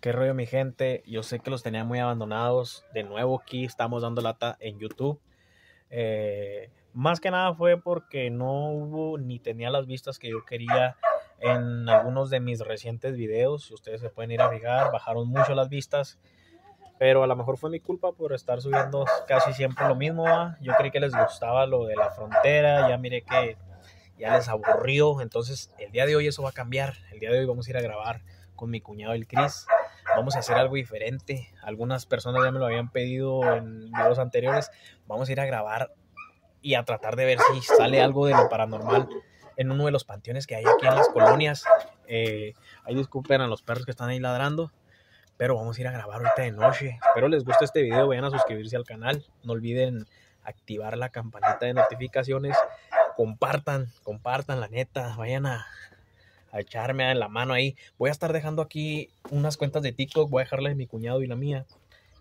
¿Qué rollo mi gente? Yo sé que los tenía muy abandonados. De nuevo aquí estamos dando lata en YouTube. Eh, más que nada fue porque no hubo ni tenía las vistas que yo quería en algunos de mis recientes videos. Ustedes se pueden ir a fijar, bajaron mucho las vistas. Pero a lo mejor fue mi culpa por estar subiendo casi siempre lo mismo. Yo creí que les gustaba lo de la frontera. Ya miré que ya les aburrió. Entonces el día de hoy eso va a cambiar. El día de hoy vamos a ir a grabar con mi cuñado el Chris. Vamos a hacer algo diferente. Algunas personas ya me lo habían pedido en videos anteriores. Vamos a ir a grabar y a tratar de ver si sale algo de lo paranormal en uno de los panteones que hay aquí en las colonias. Eh, ahí disculpen a los perros que están ahí ladrando. Pero vamos a ir a grabar ahorita de noche. Espero les guste este video. Vayan a suscribirse al canal. No olviden activar la campanita de notificaciones. Compartan, compartan la neta. Vayan a, echarme en la mano ahí. Voy a estar dejando aquí unas cuentas de TikTok. Voy a dejarles mi cuñado y la mía.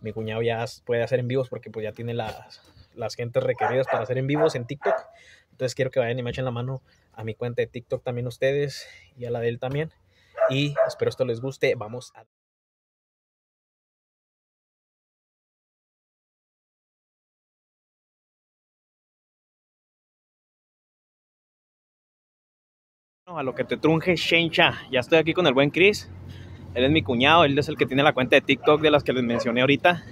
Mi cuñado ya puede hacer en vivos porque pues ya tiene las, las gentes requeridas para hacer en vivos en TikTok. Entonces quiero que vayan y me echen la mano a mi cuenta de TikTok también ustedes y a la de él también. Y espero esto les guste. Vamos a... a lo que te trunje Shencha. Ya estoy aquí con el buen Chris. Él es mi cuñado, él es el que tiene la cuenta de TikTok de las que les mencioné ahorita.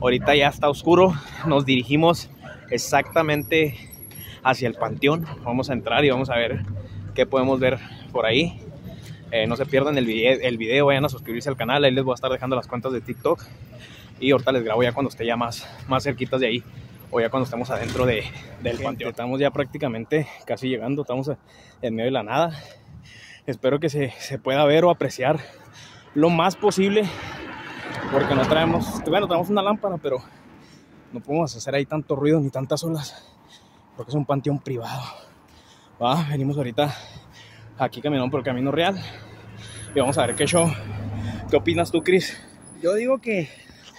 Ahorita ya está oscuro, nos dirigimos exactamente hacia el panteón. Vamos a entrar y vamos a ver qué podemos ver por ahí. Eh, no se pierdan el video, el video, vayan a suscribirse al canal, ahí les voy a estar dejando las cuentas de TikTok. Y ahorita les grabo ya cuando esté ya más, más cerquitas de ahí o ya cuando estemos adentro de, del panteón. Estamos ya prácticamente casi llegando, estamos en medio de la nada. Espero que se, se pueda ver o apreciar lo más posible, porque no traemos, bueno, traemos una lámpara, pero no podemos hacer ahí tanto ruido ni tantas olas, porque es un panteón privado. Va, venimos ahorita aquí caminando por el camino real y vamos a ver qué show. ¿Qué opinas tú, Chris? Yo digo que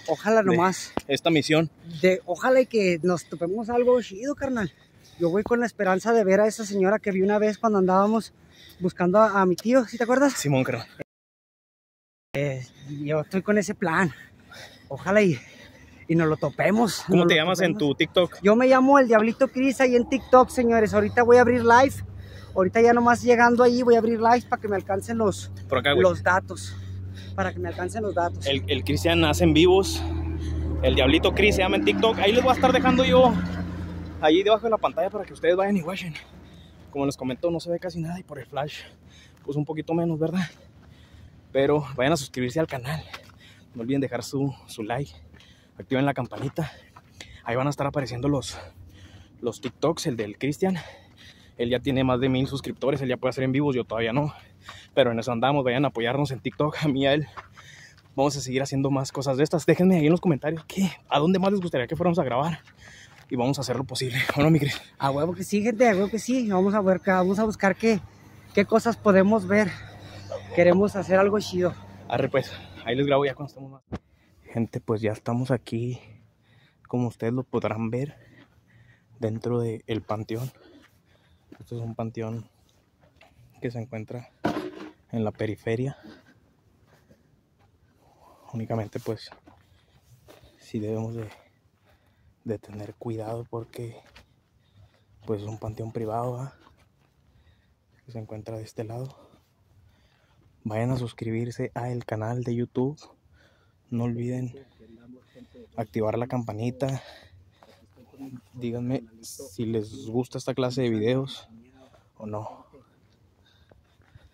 Ojalá nomás. Esta misión. De, ojalá y que nos topemos algo chido, carnal. Yo voy con la esperanza de ver a esa señora que vi una vez cuando andábamos buscando a, a mi tío, ¿sí te acuerdas? Simón, creo. Eh, yo estoy con ese plan. Ojalá y, y nos lo topemos. ¿Cómo te llamas topemos. en tu TikTok? Yo me llamo el Diablito Cris ahí en TikTok, señores. Ahorita voy a abrir live. Ahorita ya nomás llegando ahí voy a abrir live para que me alcancen los, acá, los datos. Para que me alcancen los datos. El, el Cristian hace en vivos. El Diablito Chris se llama en TikTok. Ahí les voy a estar dejando yo ahí debajo de la pantalla para que ustedes vayan y watchen. Como les comento, no se ve casi nada y por el flash, pues un poquito menos, ¿verdad? Pero vayan a suscribirse al canal. No olviden dejar su, su like. Activen la campanita. Ahí van a estar apareciendo los, los TikToks. El del Cristian. Él ya tiene más de mil suscriptores. Él ya puede hacer en vivos. Yo todavía no. Pero en eso andamos. Vayan a apoyarnos en TikTok. A mí a él. Vamos a seguir haciendo más cosas de estas. Déjenme ahí en los comentarios qué, a dónde más les gustaría que fuéramos a grabar. Y vamos a hacer lo posible. ¿O no, mi Cris? A huevo que sí, gente, a huevo que sí. Vamos a ver, vamos a buscar qué, qué cosas podemos ver. Queremos hacer algo chido. Arre, pues, ahí les grabo ya cuando estemos más. Gente, pues ya estamos aquí, como ustedes lo podrán ver, dentro del panteón. Este es un panteón que se encuentra en la periferia. Únicamente, pues, sí debemos de, de tener cuidado porque, pues, es un panteón privado, ¿va? que se encuentra de este lado. Vayan a suscribirse al canal de YouTube. No olviden activar la campanita. Díganme si les gusta esta clase de videos o no.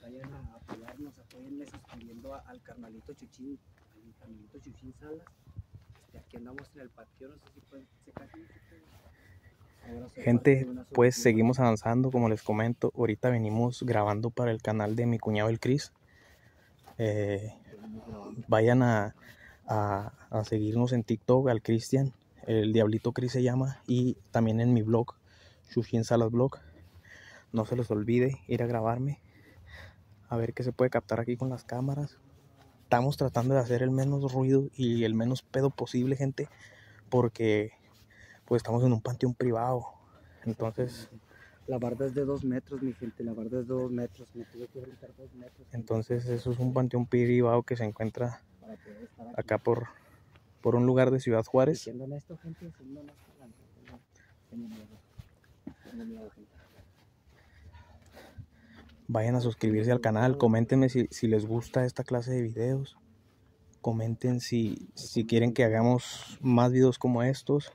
Vayan a apoyarnos, apoyenme suscribiendo al carnalito Chuchín, al carnalito Chuchín Salas. Aquí andamos en el patio, no sé si pueden checar. Ahora se Gente, pues seguimos avanzando, como les comento. Ahorita venimos grabando para el canal de mi cuñado el Chris. Eh, vayan a, a- a seguirnos en TikTok al Cristian, el Diablito Chris se llama, y también en mi blog, Shushin Salas Blog. No se les olvide ir a grabarme, a ver qué se puede captar aquí con las cámaras. Estamos tratando de hacer el menos ruido y el menos pedo posible, gente, porque pues estamos en un panteón privado. Entonces, La barda es de dos metros, mi gente. La barda es de dos metros. Me tuve que brincar dos metros. Entonces eso es un panteón privado que se encuentra acá por, por un lugar de Ciudad Juárez. gente, tengo- miedo. Tengo miedo, gente. Vayan a suscribirse al canal, coméntenme si, si les gusta esta clase de videos. Comenten si, si quieren que hagamos más videos como estos.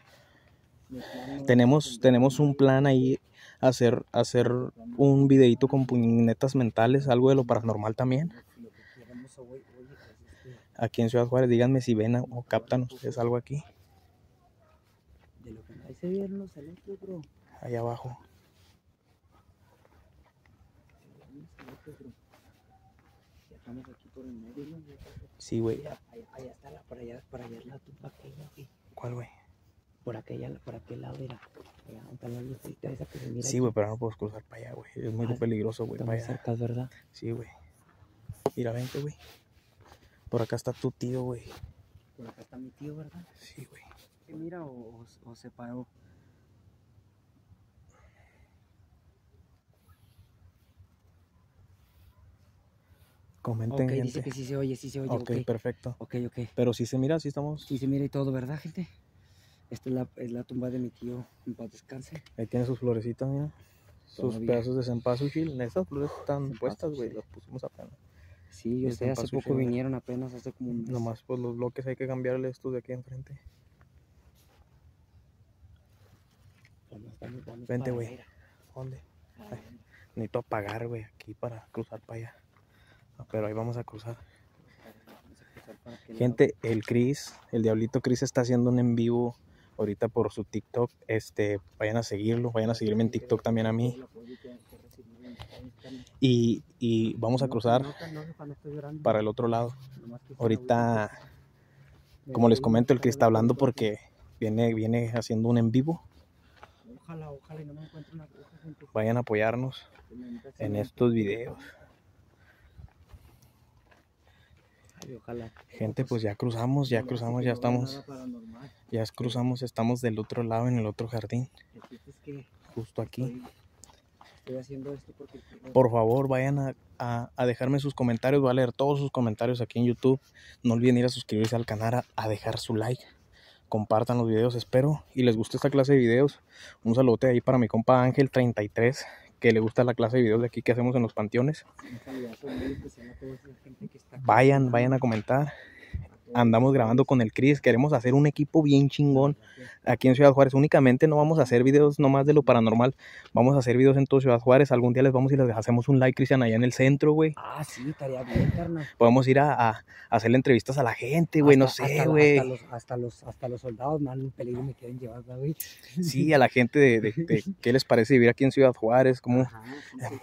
Tenemos, tenemos un plan ahí, hacer, hacer un videito con puñetas mentales, algo de lo paranormal también. Lo lo que queremos hoy, oye, pues, este, Aquí en Ciudad Juárez, díganme si ven o captan ustedes algo aquí, de lo que ahí se vieron los electros, bro. ahí abajo. Estamos aquí por el medio, ¿no? Sí, güey. Allá, allá, está la, para allá, para allá es la tumba aquella, güey. ¿Cuál, güey? Por aquella, por aquel lado era. Allá donde está la lucita esa que se mira. Sí, güey, pero no puedo cruzar para allá, güey. Es muy Ah, peligroso, güey, para allá. cerca, ¿verdad? Sí, güey. Mira, vente, güey. Por acá está tu tío, güey. Por acá está mi tío, ¿verdad? Sí, güey. Que mira o, o, o se paró. Comenten, Ok, gente. dice que sí se oye, sí se oye. ok, perfecto. ok, ok. Pero si se mira, sí estamos. Sí se mira y todo, ¿verdad, gente? Esta es la, es la tumba de mi tío. En paz descanse. Ahí tiene sus florecitas, mira. Sus pedazos de cempasúchil. Estas flores están puestas, güey. Las pusimos apenas. Sí, yo sé, hace poco vinieron apenas, hace como un mes. Nomás, pues los bloques hay que cambiarle estos de aquí enfrente. Vamos, vamos, vamos Vente, güey. ¿Dónde? Ay. Necesito apagar, güey, aquí para cruzar para allá. Ah, Pero ahí vamos a cruzar. Gente, el Chris, el Diablito Chris está haciendo un en vivo ahorita por su TikTok. Este, vayan a seguirlo, vayan a seguirme en TikTok también a mí. Y, y vamos a cruzar para el otro lado. Ahorita, como les comento, el Chris está hablando porque viene, viene haciendo un en vivo. Ojalá, ojalá y no me encuentre una bruja, gente. Vayan a apoyarnos Que en estos videos. Gente, pues ya cruzamos, ya cruzamos, que ya estamos, ya cruzamos, estamos del otro lado en el otro jardín, que justo aquí. Estoy, estoy haciendo esto porque quiero- Por favor, vayan a, a- a dejarme sus comentarios. Voy a leer todos sus comentarios aquí en YouTube. No olviden ir a suscribirse al canal, a, a dejar su like. Compartan los videos, espero. Y les guste esta clase de videos. Un saludote ahí para mi compa Ángel33, que le gusta la clase de videos de aquí que hacemos en los panteones. Vayan, vayan a comentar. Andamos grabando con el Chris. Queremos hacer un equipo bien chingón aquí en Ciudad Juárez. Únicamente no vamos a hacer videos nomás de lo paranormal. Vamos a hacer videos en todo Ciudad Juárez. Algún día les vamos y les hacemos un like, Cristian, allá en el centro, güey. Ah, sí, estaría bien, carnal. Podemos ir a, a- a hacerle entrevistas a la gente, güey, no sé, güey. Hasta los, hasta, los, hasta los soldados más en peligro me quieren llevar, ¿verdad, güey. Sí, a la gente de, de- de qué les parece vivir aquí en Ciudad Juárez, como, Ajá, sí,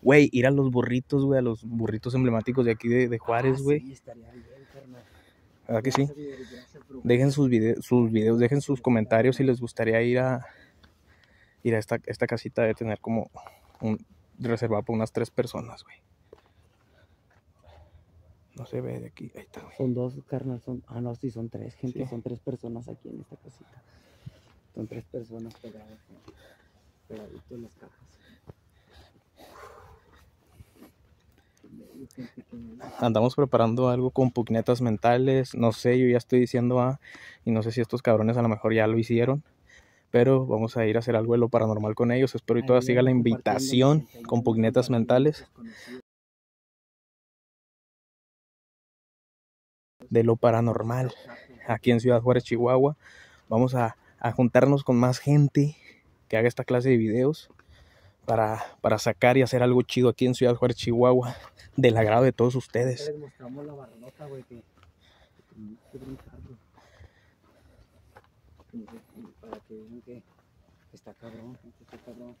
güey, ir a los burritos, güey, a los burritos emblemáticos de aquí de, de Juárez, Ah, güey. Sí, estaría bien. ¿Verdad que sí? Dejen sus, vide- sus videos, dejen sus comentarios si les gustaría ir a ir a esta, esta casita de tener como un reservado para unas tres personas, güey. No se ve de aquí, ahí está, güey. Son dos, carnal, son... Ah, no, sí, son tres, gente, Sí. son tres personas aquí en esta casita. Son tres personas pegadas. Pegaditos en las cajas. Gente que me- Andamos preparando algo con pugnetas mentales. No sé, yo ya estoy diciendo A. Y no sé si estos cabrones a lo mejor ya lo hicieron. Pero vamos a ir a hacer algo de lo paranormal con ellos. Espero y Ahí toda siga la invitación con pugnetas mentales de lo paranormal aquí en Ciudad Juárez, Chihuahua. Vamos a, a juntarnos con más gente que haga esta clase de videos para, para sacar y hacer algo chido aquí en Ciudad Juárez, Chihuahua. Del agrado de todos ustedes. Les mostramos la barrota, güey, que, que tenemos que brincar, güey. Entonces, Para que vean que está cabrón, gente, está cabrón.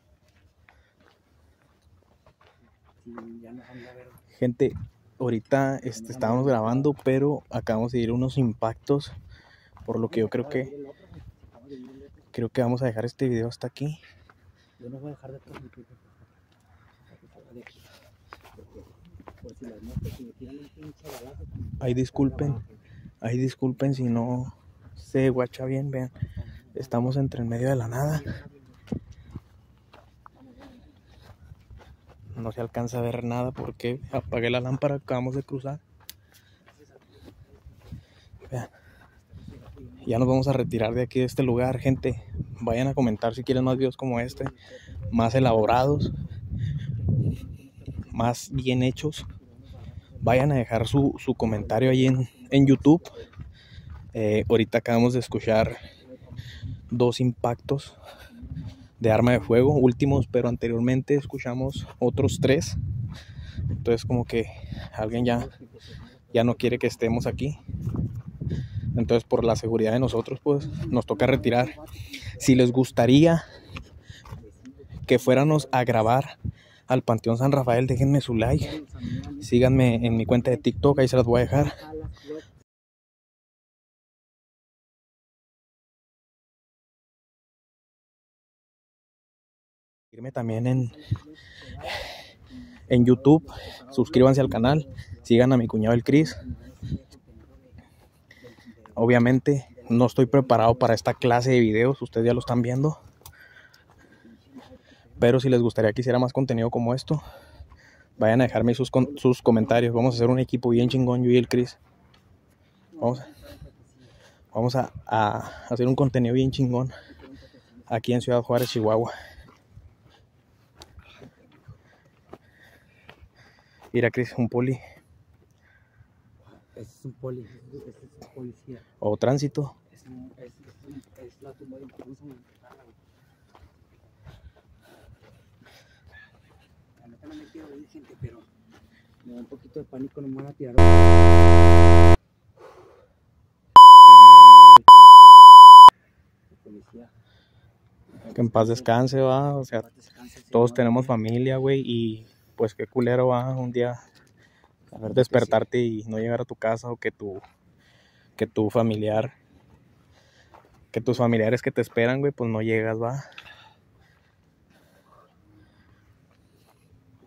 Ya nos a ver. Gente, ahorita este, estábamos grabando, pero acabamos de ir unos impactos. Por lo que yo creo que creo que vamos a dejar este video hasta aquí. Yo no voy a dejar de transmitir. Balazo. Ahí disculpen, ahí disculpen si no se guacha bien, vean. Estamos entre el medio de la nada. No se alcanza a ver nada porque apagué la lámpara, acabamos de cruzar. Vean. Ya nos vamos a retirar de aquí de este lugar, gente. Vayan a comentar si quieren más videos como este, más elaborados, más bien hechos. Vayan a dejar su, su comentario ahí en, en YouTube. Eh, ahorita acabamos de escuchar dos impactos de arma de fuego, últimos, pero anteriormente escuchamos otros tres. Entonces como que alguien ya, ya no quiere que estemos aquí. Entonces por la seguridad de nosotros pues nos toca retirar. Si les gustaría que fuéramos a grabar al Panteón San Rafael, déjenme su like. Síganme en mi cuenta de TikTok, ahí se las voy a dejar. Sígueme también en, en YouTube. Suscríbanse al canal. Sigan a mi cuñado el Cris. Obviamente no estoy preparado para esta clase de videos. Ustedes ya lo están viendo. Pero si les gustaría que hiciera más contenido como esto, vayan a dejarme sus, con- sus comentarios. Vamos a hacer un equipo bien chingón, yo y el Chris. Vamos, a- vamos a, a hacer un contenido bien chingón aquí en Ciudad Juárez, Chihuahua. Mira, Chris, un poli es un poli, es un policía. o tránsito. Es, es, es, la tumba de un güey. La neta no me quiero ir, gente, pero me da un poquito de pánico, no me van a tirar. Que en paz descanse, va. O sea, todos tenemos familia, güey. Y pues qué culero va un día a ver, despertarte y no llegar a tu casa o que tu, que tu familiar, que tus familiares que te esperan, güey, pues no llegas, va.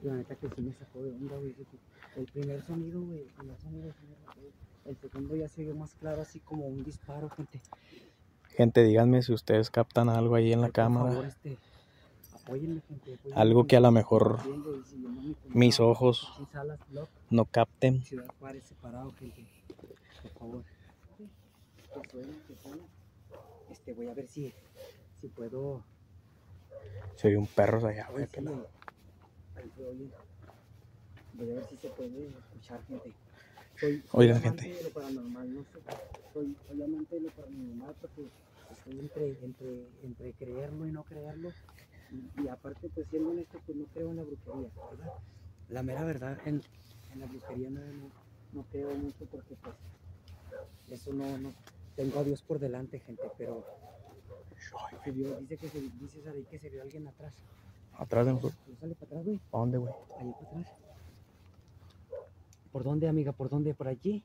La neta que sí me sacó de onda, güey. El primer sonido, güey, el primer sonido sí. El segundo ya se vio más claro, así como un disparo, gente. Gente, díganme si ustedes captan algo ahí en la Por favor, cámara. este, apóyenme, gente, apóyenme, Algo que a lo mejor mis ojos no capten. Ciudad Juárez separado, gente. Por favor. Que suena, que suena. Este, voy a ver si, si puedo. Se oye un perro allá, güey. se oye. Voy a ver si se puede escuchar, gente. Soy, soy Oigan, gente. de lo paranormal, no sé. Soy, soy amante de lo paranormal porque estoy entre, entre, entre creerlo y no creerlo. Y, y aparte, pues siendo honesto, pues no creo en la brujería, ¿verdad? La mera verdad, en, en la brujería no, no, no creo mucho porque pues eso no, no. Tengo a Dios por delante, gente, pero dice que se, dice Saraí que se vio alguien atrás. Atrás de nosotros. Sale para atrás, güey. ¿A dónde, güey? Ahí para atrás. ¿Por dónde, amiga? ¿Por dónde? ¿Por allí?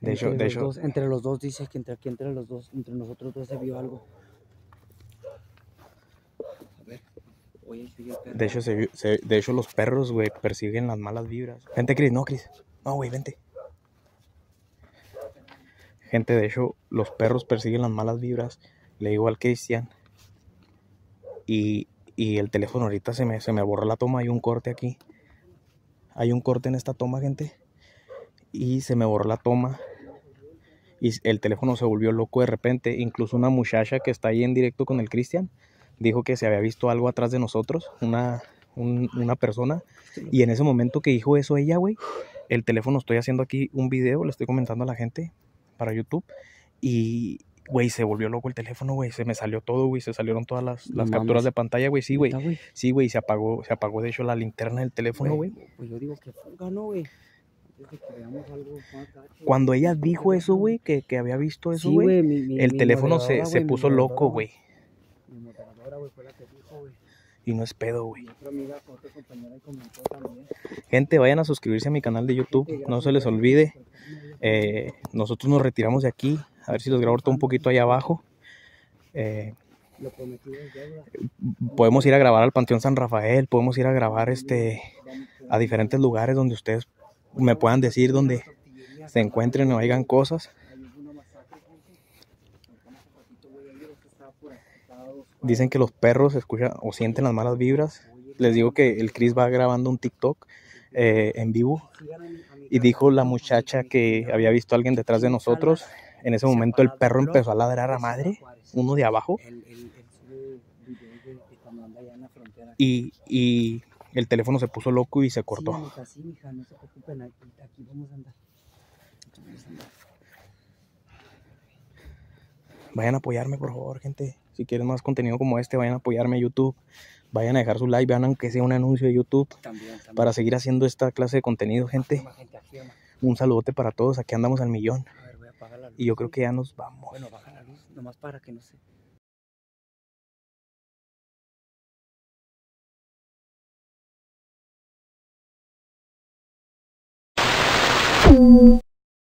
De hecho, Entre de hecho, dos- entre los dos dice que entre aquí entre los dos, entre nosotros dos se vio algo. A ver. Oye, el perro. de hecho, se se- de hecho los perros, güey, persiguen las malas vibras. Vente, Chris, no, Chris. No, güey, vente. Gente, de hecho, los perros persiguen las malas vibras. Le digo al Cristian. Y, y el teléfono ahorita se me, se me borró la toma. Hay un corte aquí. Hay un corte en esta toma, gente. Y se me borró la toma. Y el teléfono se volvió loco de repente. Incluso una muchacha que está ahí en directo con el Cristian dijo que se había visto algo atrás de nosotros. Una, un- una persona. Y en ese momento que dijo eso ella, güey, el teléfono estoy haciendo aquí un video, le estoy comentando a la gente para YouTube. Y, güey, se volvió loco el teléfono, güey. Se me salió todo, güey. Se salieron todas las, las capturas de pantalla, güey. Sí, güey. Sí, güey. Se apagó, se apagó de hecho la linterna del teléfono, güey. Pues yo digo que fuga, ¿no, güey? Cuando ella dijo eso, güey, que, que había visto eso, güey, el mi teléfono se, se puso loco, güey. Mi moderadora, güey, fue la que dijo, güey. Y no es pedo, güey. Gente, vayan a suscribirse a mi canal de YouTube. No se les olvide. Eh, nosotros nos retiramos de aquí. A ver si les grabo un poquito allá abajo. Eh, podemos ir a grabar al Panteón San Rafael. Podemos ir a grabar este a diferentes lugares donde ustedes me puedan decir donde se encuentren o hayan cosas. Ahí hubo una masacre, gente. Ahorita hace ratito, güey, ayer, esto estaba por acá, estaba oscuro. Dicen que los perros escuchan o sienten las malas vibras. Les digo que el Chris va grabando un TikTok eh, en vivo y dijo la muchacha que había visto a alguien detrás de nosotros. En ese momento el perro empezó a ladrar a madre, uno de abajo, y, y el teléfono se puso loco y se cortó. mija, sí, mija, no se preocupen, aquí, aquí vamos a andar. Aquí vamos a andar. Vayan a apoyarme, por favor, gente. Si quieren más contenido como este, vayan a apoyarme a YouTube. Vayan a dejar su like, vean aunque sea un anuncio de YouTube También, también. para seguir haciendo esta clase de contenido, gente. Afirma, gente, afirma. Un saludote para todos. Aquí andamos al millón. A ver, voy a apagar la luz. Y yo creo que ya nos vamos. Bueno, baja la luz, nomás para que no se...